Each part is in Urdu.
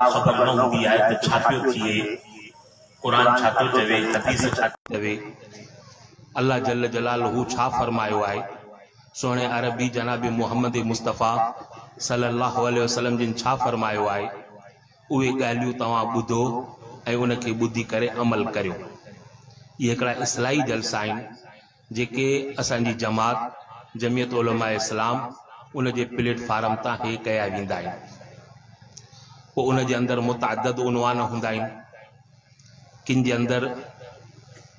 خبرنو دی آیت چھاپیو تھیے قرآن چھاتو جوے حدیث چھاتو جوے اللہ جل جلالہ چھا فرمایو آئے سونے عربی جناب محمد مصطفیٰ صلی اللہ علیہ وسلم جن چھا فرمایو آئے اوے گالیو تمہاں بدھو، اے ان کے بدھی کرے، عمل کرو یہ ایکڑا اصلاحی جلسہ آئیں جے اسان جی جماعت، جمعیت علماء اسلام ان کے پلیٹ فارم تا ہی کیا ویندا تو ان کے اندر متعدد عنوان ہندین کن کے اندر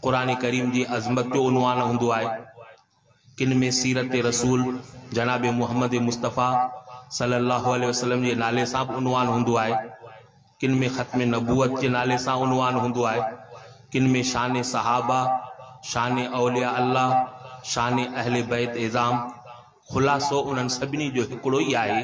قرآنِ کریم کی عظمت عنوان ہن کن میں سیرت رسول جناب محمد مصطفیٰ صلی اللہ علیہ وسلم کے نالے سے عنوان ہن کن میں ختم نبوت کے نالے سے عنوان ہند آئی کن میں شان صحابہ، شان اول اللہ، شان اہل بیت اظام خلاصہ ان ہے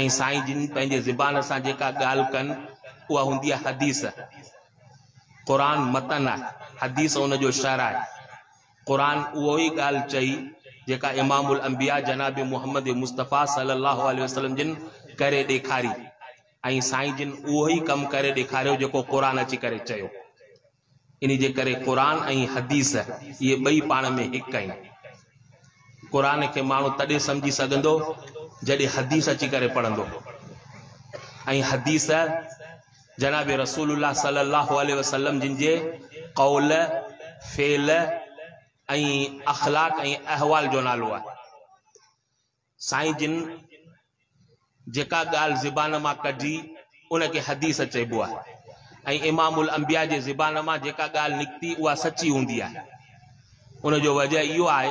۽ سائين جن پنهنجي زبان سان جيڪا ڳالهه ڪن اها هوندي آهي حديث قر متن آهي حديث ان جو شر آهي قر اهو ئي ڳالهه چئي جيڪا امامل امبيا جناب محمد مصطفيٰ صلاح وسلم جن ڪري ڏيکاري ۽ سائين جن اهو ئي ڪم ڪري ڏيکاريو جيڪو قر اچي ڪري چيو ان جي ڪري قر ۽ حديث اهي ٻئي پاڻ ۾ هڪ آهن قر کي ماڻهو تڏهن سمجهي سگهندو جڏهن حديث اچي ڪري پڙهندو ۽ حديث جناب رسول صلاح وسلم جن جي ڪول فيل ۽ اخلاڪ ۽ احوال جو نالو آهي سائين جن جيڪا ڳالهه زبان مان ڪڍي ان کي حديث چئبو آهي ۽ امامل امبيا جي زبان مان جيڪا ڳالهه نڪتي اها سچي هوندي آهي ان جو وجهه اهو آهي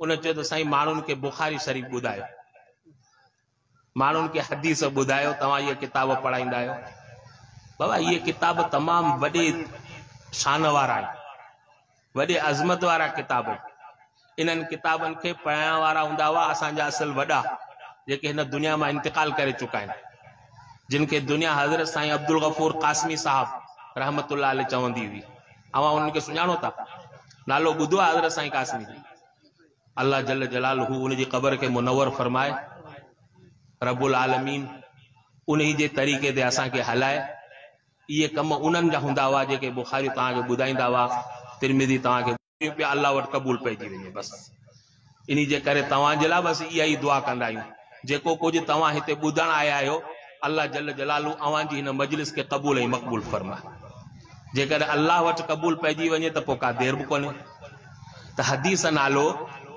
ان چھ مان ب شریف بداؤ مان حدی سے بدھاؤ تع یہ قاب پڑھائی آبا یہ کتاب تمام وی شان وظمت کتاب انتاب کے پڑھنے والا ہوں واقع میں انتقال کر چکا جن کے دنیا حضرت سائی عبد الغفور قاسمی صاحب رحمتہ اللہ چوندی ہوئی۔ آپ ان کو سوت نالو بدھو حضرت سائی قاسمی۔ اللہ جل جلالہ انہی قبر کے منور فرمائے رب العالمین انہی جے طریقے دے اساں کے ہلائے یہ کم انن جا ہوندا ہوا جے کہ بخاری تاں کے بدائیندا ہوا ترمذی تاں کے پہ اللہ وٹ قبول پیجی ونے بس۔ انہی جے کرے تواں جلا بس ایا ہی دعا کندا آیوں جیکو کچھ تواں ہتے بدن آیا ہو، اللہ جل جلال اواں جی ہن مجلس کے قبول ہی مقبول فرما۔ جے کرے اللہ وقت قبول پیجی ونے تو پوکا دیر بھی کونے حدیث نالو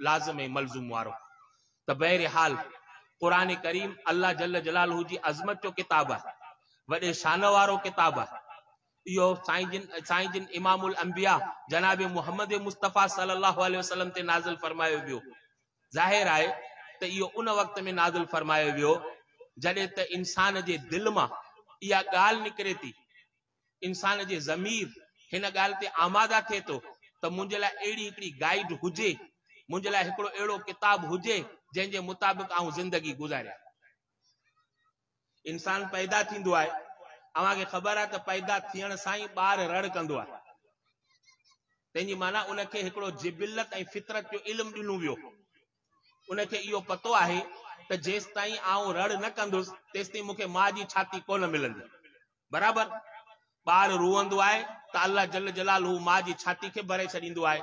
لازم ملزم وارو تو بہرحال قرآن کریم اللہ جل جلال ہو جی عظمت جو کتاب ہے، وڈے شان وارو کتاب ہے، یو سائن جن امام الانبیاء جناب محمد مصطفیٰ صلی اللہ علیہ وسلم تے نازل فرمایا ویو۔ ظاہر آئے تو یہ ان وقت میں نازل فرمایا ویو جلے تو انسان جے دل ماں یا گال نکرے تھی انسان جے ضمیر ہنہ گال تے آمادہ تھے تو تو مجھے لا ایڑی ایکڑی گائیڈ ہوجے منهنجي لاءِ هڪڙو اهڙو ڪتاب هجي جنهن جي مطابق آئون زندگي گزاريان. انسان پيدا ٿيندو آهي اوهان کي خبر آهي ته پيدا ٿيڻ سان ئي ٻار رڙ ڪندو آهي. تنهنجي معنيٰ ان کي هڪڙو جبلت ۽ فطرت جو علم ڏنو ويو. ان کي اهو پتو آهي ته جيس تائين آئون رڙ نه ڪندس تيس تائين مون کي ماءُ جي ڇاتي ڪونه ملندي. برابر؟ ٻار رئندو آهي ته الله جل جلال هو ماءُ جي ڇاتي کي ڀري ڇڏيندو آهي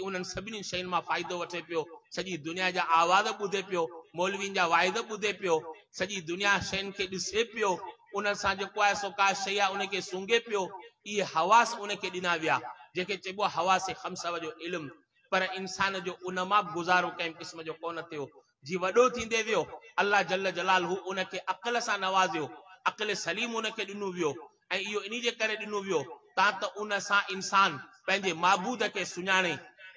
ان سی شیند وے پہ سجی دنیا کا آواز بدھے پہ مولوی جا وائد بدھے پہ سجی دنیا شینے پہ ان کا شیا سونگے پی حاص ان کے چاہیے حاصل پر انسان جو ان میں گزاروں کئی قسم جو وی ولہ جل جلال اکل سے نوازی اکل سلیم انسان محبوب کے سات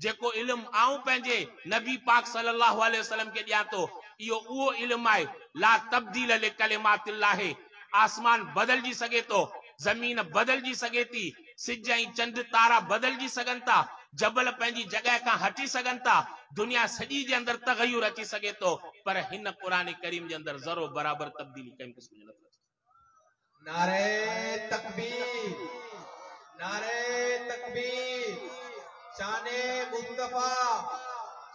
جیکو علم آؤں پہنجے نبی پاک صلی اللہ علیہ وسلم کے دیا تو یہ اوہ علم آئے لا تبدیل لے کلمات اللہ ہے آسمان بدل جی سگے تو زمین بدل جی سگے تھی سجائیں چند تارہ بدل جی سگنتا جبل پہنجی جگہ کا ہٹی سگنتا دنیا سجی جی اندر تغیر ہٹی سگے تو پر ہن قرآن کریم جی اندر ضرور برابر تبدیل کیم کس کی مدد نارے تکبیر نارے تکبیر شانے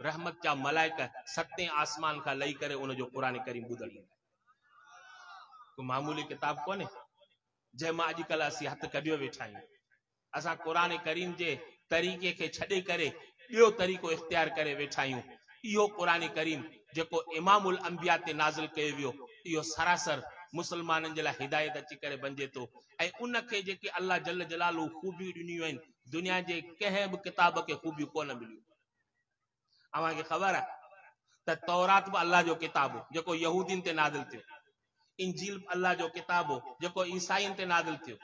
رحمت جا ملائکہ ستیں آسمان کا لئی کرے، انہوں جو قرآن کریم بودھر لیں تو معمولی کتاب کون ہے؟ جہ ماں جی کل سی ہتھ کڈیو بیٹھائیں اسا قرآن کریم جے طریقے کے چھڑے کرے بیو طریقو اختیار کرے بیٹھائیں آئیں قرآن کریم جے کو امام الانبیاء تے نازل کئے ویو ایو سراسر مسلمان انجلہ ہدایت اچھی کرے بنجے تو۔ اے انہ کے جے کہ اللہ جل جلالو خوبی دنیا جے کہہ بھی کتاب کے خوبی کو نہ ملیو اما کی خبر ہے تا تورات پہ اللہ جو کتاب ہو، جو کو یہودین تے نازل تھیو انجیل پہ اللہ جو کتاب ہو، جو کو عیسائین تے نازل تھیو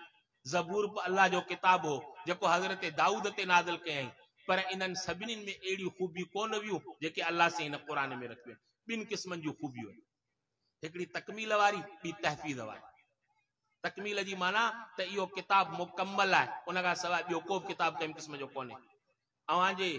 زبور پہ اللہ جو کتاب ہو، جو کو حضرت داؤد تے نازل کیائیں پر انن سبنین میں ایڑی خوبی کون بھی ہو، جو کہ اللہ سے ان قرآن میں رکھوے بن قسمن جو خوبی ہو ایکڑی تکمیل واری بھی تحفیظ واری تکمیل جی مانا تو یہ کتاب مکمل ہے ان کا سوا بو کو کتاب کئی قسم جو کون ہے۔ اوان جی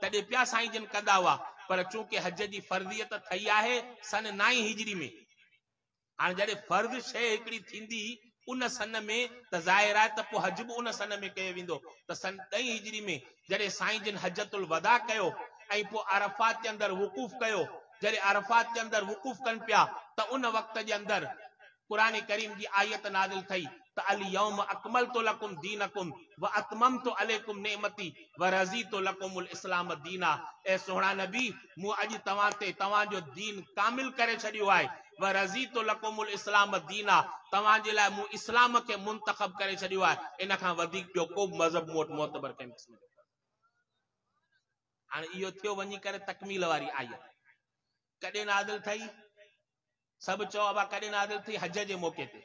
تڈے پیا سائیں جن کدا ہوا پر چونکہ حج کی فرضیت تھئی ہے سن نائی ہجری میں ہاں جڑے فرض شے ایکڑی تھیندی ان سن میں حج بھی ان سن میں کہے ویندو کہیں سن دہ ہجری میں جڑے سائیں جن حجت الوداع کیو ائی پو عرفات کے اندر وقوف کیو جڑے عرفات کے اندر وقوف کن پیا تو ان وقت دے اندر قرآن کریم کی آئیت نازل تھئی ته ال يوم اڪملت لڪم دينڪم و اتممت اليڪم نيمتي و رزيت لڪمل اسلام دينا اي سوهڻا نبي مون اڄ توهان تي توهان جو دين ڪامل ڪري ڇڏيو آهي و رزيت لڪمل اسلام دينا توهان جي لاءِ مون اسلام کي منتکب ڪري ڇڏيو آهي ان کان وڌيڪ ٻيو ڪو به مذهب مون وٽ موتبر جو هاڻي اهو ٿيو وڃي ڪري تڪميل واري آيت ڪڏهن نادل ٿئي سڀ چئو ڪڏهن نادل ٿي هج جي موقعي تي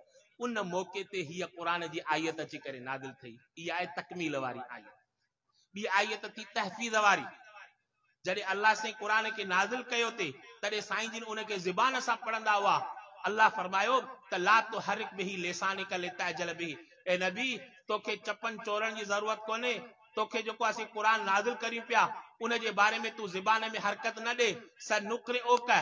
ان موقع تے ہی قرآن دی آیت اچھی کرے نادل تھی یہ آئے تکمیل واری آئیت بھی آئیت تھی تحفیظ واری جلے اللہ سے قرآن کے نادل کہے ہوتے ترے سائن جن انہیں کے زبان سا پڑھن دا ہوا اللہ فرمائے ہو تا لا تو حرک بھی لیسانی کا لیتا ہے جلبی اے نبی تو کے چپن چورن جی ضرورت کو نے تو کے جو کوئی قرآن نادل کریں پیا انہیں جے بارے میں تو زبان میں حرکت نہ دے سر نقرے اوکا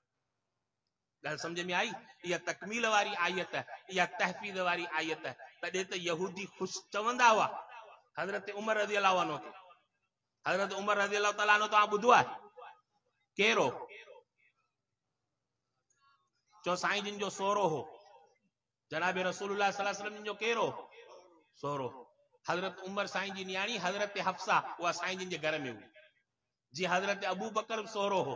ڳالهه سمجهه ۾ آئي اها تڪميل واري آيت اها تهفيز واري آيت تڏهن ته يهودي خوش چوندا هئا حضرت عمر رزي الا ونو کي حضرت عمر رزي الا تالا توهان ٻڌو آهي ڪيرو چو سائين جن جو سورو هو جناب رسول وسلم جو ڪيرو سورو حضرت عمر سائين جي نياڻي حضرت هفسا اها سائين جن جي گهر ۾ هئي جي حضرت ابو بڪر سورو هو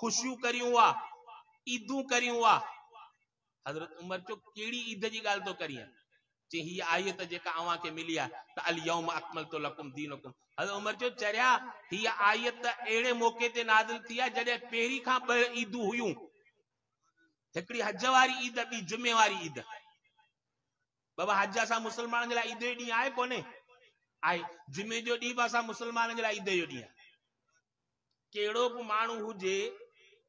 خوشيون ڪريون ها ايدون ڪريون ها حضرت عمر چو ڪهڙي عيد جي ڳالهه ٿو ڪرين چئي هيءَ آيت جيڪا اوهان کي ملي آهي ته ال يوم اڪمل تو لڪم دينڪم. حضرت عمر چيو چريا هيءَ آيت اهڙي موقعي تي نازل ٿي آهي جڏهن پهرين کان ٻه ايدون هيون. هڪڙي هج واري عيد ٻي جمعي واري عيد. بابا هج اسان مسلمانن جي لاءِ عيد جو ڏينهن آهي ڪونهي؟ آهي. جمعي جو ڏينهن به اسان مسلمانن جي لاءِ عيد جو ڏينهن آهي. ڪهڙو به ماڻهو هجي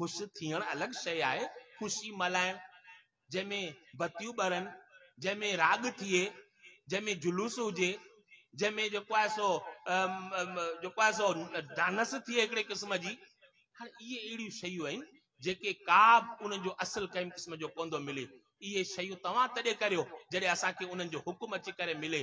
خوش تھے خوشی ملائن جن میں بتو برن جن میں راگ تھے جن میں جلوس ہوجائے جن میں ڈانس تھے قسم کی یہ اڑی شینک کا اصل کئی قسم کو کون ملے یہ شیئر تعاون تیوہ جانے کے اندر حکم اچھی ملے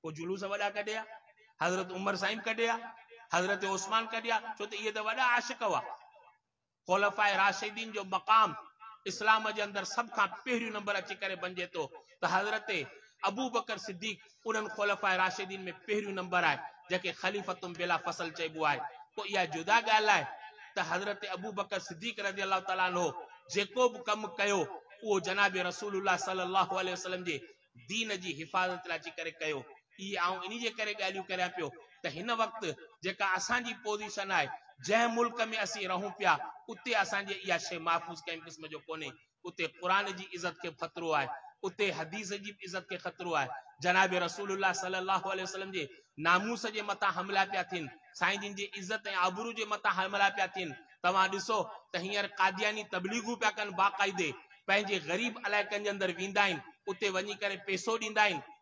پوءِ جلوس وڏا ڪڍيا حضرت عمر صاحب ڪڍيا حضرت اسمان ڪڍيا ڇو ته اهي ته وڏا آشڪ هئا. کولفائي راشدين جو مقام اسلام جي اندر سڀ کان پهريون نمبر اچي ڪري بڻجي ٿو ته حضرت ابو بڪر سديڪ انهن کولفائي راشدين ۾ پهريون نمبر آهي جيڪي خليفتم بلا فصل چئبو آهي. پوءِ اها جدا ڳالهه آهي ته حضرت ابو بڪر سديڪ رزي الله تالا جيڪو به ڪم ڪيو اهو جناب رسول صلاح وسلم جي دين جي حفاظت لاءِ اچي ڪري ڪيو یہاں پہ تو اصانی پوزیشن ہے جی ملک میں رہوں پہ یہ شاید محفوظ کو قرآن کی عزت کے خطرہ ہے حدیث کی عزت کے خطرہ ہے جناب رسول اللہ صلی اللہ علیہ وسلم کے ناموس کے مت حملہ پیان سائی جن کی عزت آبرو کے مت حملہ پیان تک تبلیغ پہ کن باقاعدے غریب علاقے ویسے پیسوں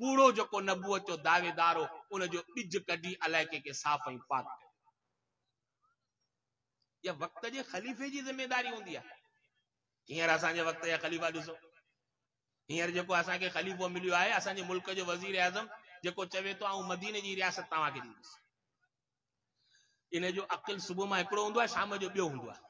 ڪوڙو جيڪو نبوئت جو دعويدار هو ان جو ٻج ڪڍي الائي ڪنهن کي صاف ۽ پاڪ ڪيو. اها وقت جي خليفي جي ذميداري هوندي آهي. هينئر اسان جي وقت جا خليفا ڏسو. هينئر جيڪو اسان کي خليفو مليو آهي اسان جي ملڪ جو وزير اعظم جيڪو چوي ٿو ۽ مديني جي رياست توهان کي ڏيندس. ان جو اقل صبح مان هڪڙو هوندو آهي شام جو ٻيو هوندو آهي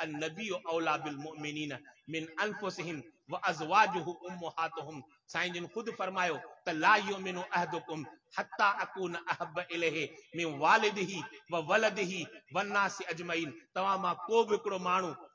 النبي اولى بالمؤمنين من انفسهم وازواجه امهاتهم سائن جن خود فرمايو تا لا يؤمن احدكم حتى اكون احب اليه من والده وولده والناس اجمعين تمام کو بکڑو مانو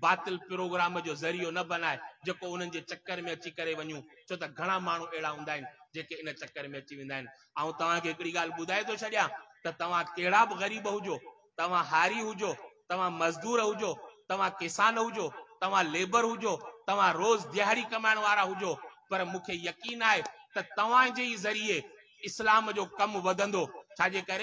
باتل پروگرام جو ذریعہ نہ بنائے جو ان کے چکر میں اچھی وو تو گھنا موڑا ہوں ان چکر میں اچھی تھی بائیں تو چاہیں تو تعلیب ہوجو تاری ہوجو تع مزدور ہوجو تسان ہوجو تیبر ہوجو تر روز دیا کمائن والا ہوجو پر مختن ہے تو ذریعے اسلام جو کم کر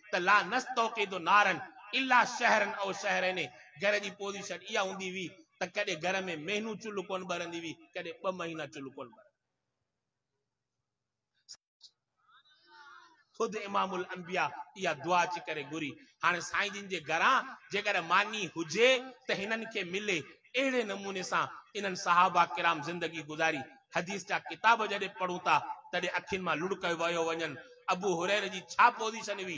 تو لا نستوقید نارن، الا شہرن او شہرن گھر دی پوزیشن ایا ہوندی وی تو کدے گھر میں مہینو چلو کون برندی وی، کدے ب مہینہ چلو کون برندی خود امام الانبیاء یا دعا چ کرے گری ہن سائیں جن جے گھراں جے کر مانی ہوجے تے ہنن کے ملے۔ اڑے نمونے سا انن صحابہ کرام زندگی گزاری۔ حدیث جا کتاب جڑے پڑھوں تا تڑے اکھن ما لڑکے ویو ونن ابو ہریرہ جی چھا پوزیشن ہوئی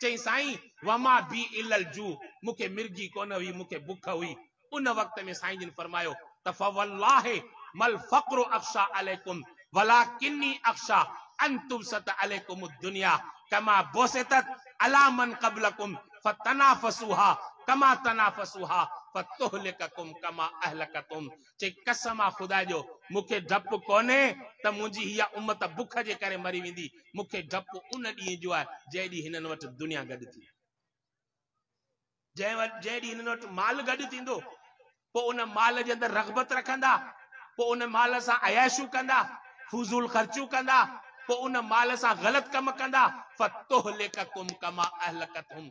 چئی سائیں، وما بی الا الجو مکے مرگی کو نہ ہوئی مکے بکھا ہوئی. ان وقت میں سائیں جن فرمائیو تفو اللہ مل فقر اخشا علیکم ولیکنی اخشا انتو ست علیکم الدنیا، کما بوسیتت علا من قبلکم ڪما تنافسها فتهلڪڪم ڪما اهلڪتم چي قسم آهي خدا جو مون کي ڊپ ڪونهي ته منهنجي هيءَ امت بک جي ڪري مري ويندي مون کي ڊپ ان ڏينهن جو آهي جنهن ڏينهن هنن وٽ دنيا گڏ ٿي جنهن وٽ جنهن ڏينهن هنن وٽ مال گڏ ٿيندو پوءِ ان مال جي اندر رگبت رکندا پوءِ ان مال سان اياشون ڪندا فوزول خرچون ڪندا پوءِ ان مال سان غلط ڪم ڪندا فتهلڪڪم ڪما اهلڪتهم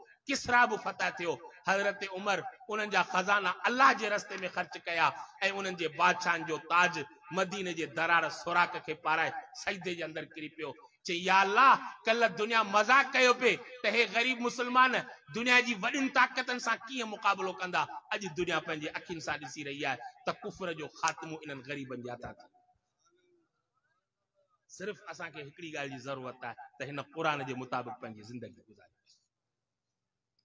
کسرا بو فتح تھیو حضرت عمر انہن جا خزانہ اللہ جے رستے میں خرچ کیا اے انہن جے بادشاہن جو تاج مدینے جے درار سوراک کے پارائے سجدے جے اندر کری پیو۔ چے یا اللہ، کل دنیا مذاق کیو پے تہے غریب مسلمان، دنیا جی وڈن طاقتن سان کیے مقابلو کندا؟ اج دنیا پنجے اکھن سان ڈسی رہی ہے تا کفر جو خاتمو انن غریبن جاتا تھا صرف اساں کے ہکڑی گال جی ضرورت ہے تہ ہن قران جے مطابق پنجے زندگی گزار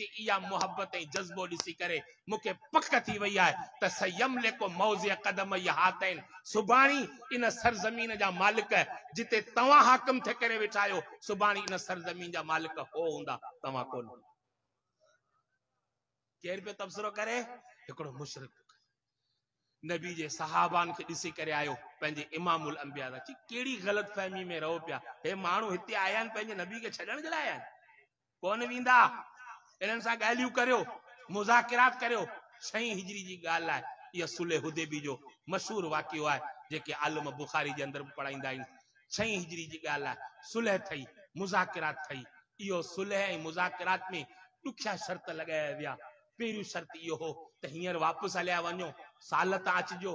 چی ایا محبت ہیں جذبو لیسی کرے مکہ پکتی وی آئے۔ تسیم لے کو موزی قدم یہ ہاتھ ہیں سبانی انہ سرزمین جا مالک ہے، جتے تمہاں حاکم تھے کرے بچھائیو سبانی انہ سرزمین جا مالک ہو ہندہ تمہاں کو لیں کیر پہ تفسروں کرے ایکڑو مشرق نبی جے صحابان کے لیسی کرے آئے ہو پہنجے امام الانبیاء دا۔ چی کیڑی غلط فہمی میں رہو پیا؟ اے مانو ہتی آیا ہیں پہنجے نبی کے چھڑن جلائے ہیں کون ویندہ انہوں سا گالیوں کریو، مذاکرات کریو۔ شئی ہجری جی گال آئے، یہ حدے بھی جو مشہور واقع ہوا ہے جے کہ علم بخاری جے اندر پڑھائیں دائیں شئی ہجری جی گال آئے، صلح تھئی، مذاکرات تھئی۔ یہ صلح مذاکرات میں ڈکھیا شرط لگایا ویا۔ پہریوں شرط یہ ہو تو واپس واپس ونیو سالت آچ جو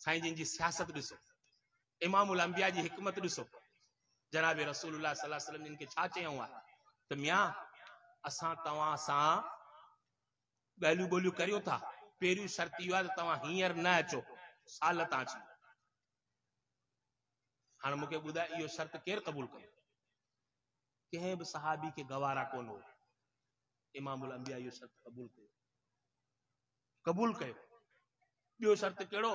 سائیں جن جی سیاست دسو امام الانبیاء جی حکمت دسو جناب رسول اللہ صلی اللہ علیہ وسلم جن کے چھا چیاں ہوا تو میاں اساں تواں ساں گالو بولو کریو تھا پیرو شرط یوا تو تواں ہیر نہ اچو سال تا ہن مکے بودا یہ شرط کیر قبول کرے کہیں بھی صحابی کے گوارا کون ہو امام الانبیاء یہ شرط قبول کرے قبول کرے یہ شرط کیڑو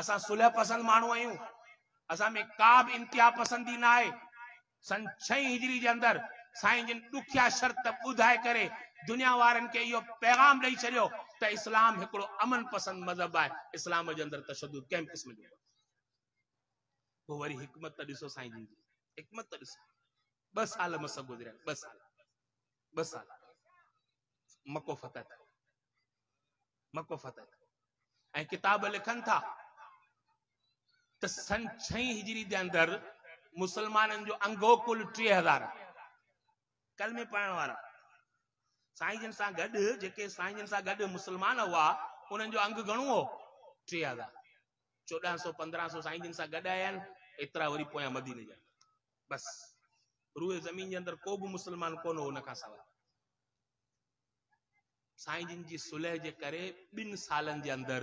اسا صلح پسند مانو آئیوں۔ اسا میں کاب انتہا پسندی نہ آئے۔ سن چھئی ہجری جے اندر سائیں جن ڈکھیا شرط بدھائے کرے دنیا وارن کے یہ پیغام ڈئی چھڑیو تو اسلام ہکڑو امن پسند مذہب آئے۔ اسلام جے اندر تشدد کیم قسم جو وہ وری حکمت تا ڈسو جن حکمت تا بس سال مسا گزرے بس سال۔ بس سال۔ مکو فتح تھا۔ مکو فتح تھا۔ کتاب لکھن تھا۔ تو سن چھئی ہجری دے اندر مسلمانن جو انگو کل ٹی ہزار کل پڑھن وارا سائیں جن سا گڈ، جے سائیں جن سا گڈ مسلمان ہوا، انہن جو انگ گھنو ہو ٹی ہزار۔ چودہ سو پندرہ سو سائیں جن سا گڈ آیا اترا وری پویا مدینے جا۔ بس روح زمین جے اندر کو مسلمان کون ہو نکا سوا۔ سائیں جن جی سلح جے کرے، بن سالن جے اندر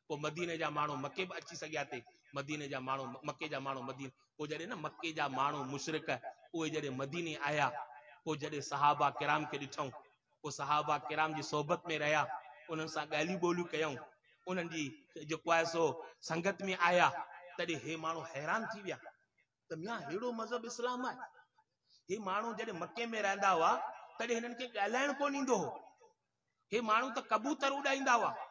تو مدینے جا مو مکے بھی اچھی سیا مدینے جا مکے جا مو مدی وہ جدہ نہ مکے جا مو مشرق وہ مدی آیا جدہ صحابہ کرامام کے سحابا کرام جی کی صوبت میں رہا ان جی سنگت میں آیا تے مہار حیران اڑو مذہب اسلام آپ جب مکے میں رہتا ہوا تین گھال کون یہ مہنگا کبوتر اڑائی ہو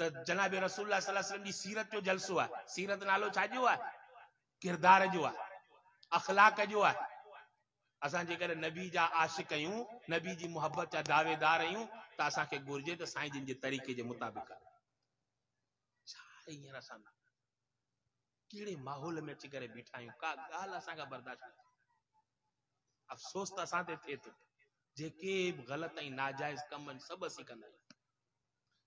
تو جناب رسول اللہ صلی اللہ علیہ وسلم جی سیرت جو جلس ہوا سیرت نالو چھاجو ہے؟ کردار جو ہے، اخلاق جو ہے۔ اساں جے کرے نبی جا عاشق ہوں نبی جی محبت جا دعوے دار ہوں تا اساں کے گرجے تو سائیں جن جے طریقے جے مطابق۔ سارے یہ نہ سن کیڑے ماحول میں اچ کرے بیٹھا ہوں کا گال اساں کا برداشت افسوس تا اساں تے تھے تو۔ جے کے غلط ہیں ناجائز کم سب اسی کندا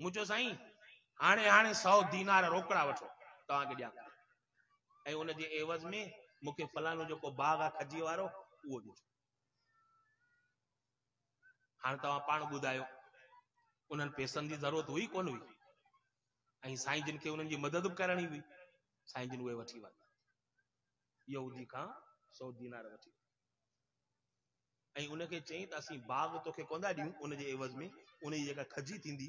مون چيو سائين هاڻي هاڻي سؤ دينار روڪڙا وٺو توهان کي ڏيان ۽ ان جي عيوض ۾ مون کي فلانو جيڪو باغ آهي کجي وارو اهو ڏجو هاڻي توهان پاڻ ٻڌايو انهن پئسن جي ضرورت هئي ڪونه هئي ۽ سائين جن کي انهن جي مدد به ڪرڻي هئي سائين جن اهي وٺي ورتا يهودي کان سؤ دينار وٺي ۽ ان کي چئي ته اسين باغ توکي ڪونه ٿا ڏيون ان جي عيوض ۾ ان جي جيڪا کجي ٿيندي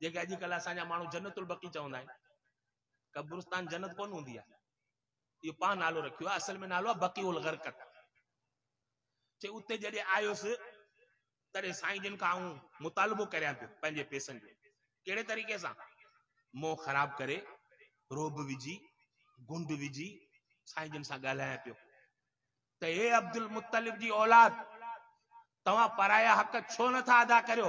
جيڪي اڄڪلهه اسان جا ماڻهو جنتل بڪي چوندا آهن ڪبرستان جنت ڪونه هوندي آهي. اهو پاڻ نالو رکيو آهي اصل ۾ نالو آهي بڪي ال حرڪت چئي اتي جڏهن آيس تڏهن سائين جن کان آئون مطالبو ڪريان پيو پنهنجي پئسن جو. ڪهڙي طريقي سان؟ موهه خراب ڪري روب وجهي گنڊ وجهي سائين جن سان ڳالهايان پيو. ته هي عبدل جي اولاد توهان پرايا حق ڇو نٿا ادا ڪريو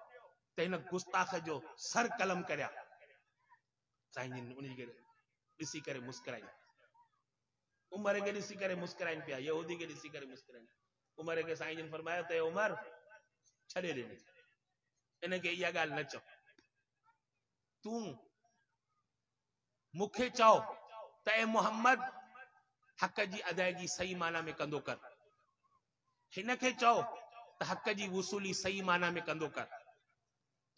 تین گستاخ جو سر قلم کریا۔ چاہیے انہی کے ڈسی کرے مسکرائیں۔ عمر کے ڈسی کرے مسکرائیں پیا، یہودی کے ڈسی کرے مسکرائیں۔ عمر کے سائیں جن فرمایا، تے عمر، چھڑے دینے انہیں کے یہ گال نہ چو تو مکھے چاو تے محمد، حق جی ادائیگی صحیح معنی میں کندو کر۔ ہن کے چاو تے حق جی وصولی صحیح معنی میں کندو کر۔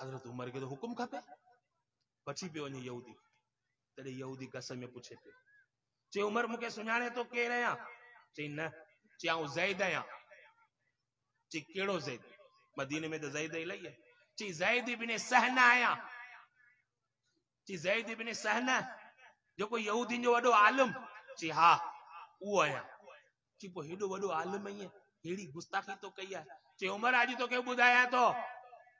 حضرت عمر کے تو حکم کھپے پچی پہ وہ یہودی۔ تڑے یہودی گس میں پوچھے پہ۔ چے عمر مکے سنانے تو کہہ رہے ہیں۔ چے نہ، چے آؤں زائد ہیں۔ چے کیڑو زائد مدینہ میں تو زائد ہی لئی ہے۔ چے زائد ابن سہنہ آیا چے زائد ابن سہنہ جو کوئی یہودی جو وڈو عالم، چے ہاں وہ آیا چے پہ ہیڈو وڈو عالم ہی ہے۔ ہیڈی گستاخی تو کہی ہے۔ چے عمر آجی تو کہ بدھایا تو۔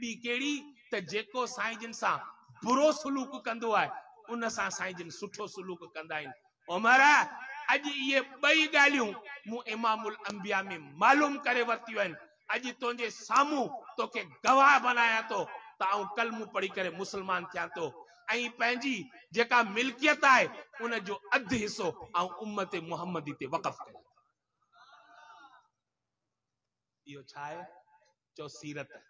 بھی کیڑی تا جیکو سائن جن سا برو سلوک کندو آئے ان سا سائن جن سٹھو سلوک کندائیں عمر اج یہ بئی گالیوں مو امام الانبیاء میں معلوم کرے ورتیو ہیں اج تو جے سامو تو کے گواہ بنایا تو تاؤں کلمو پڑی کرے مسلمان کیا تو آئیں پہنجی جیکا ملکیت آئے انہیں جو ادھ حصو آؤں امت محمدی تے وقف کرے یہ چھائے جو سیرت ہے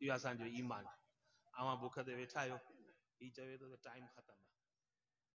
اهو اسان جو ايمان آهي اوان بک تي ويٺا آهيو هي چوي ٿو ته ٽائيم ختم آهي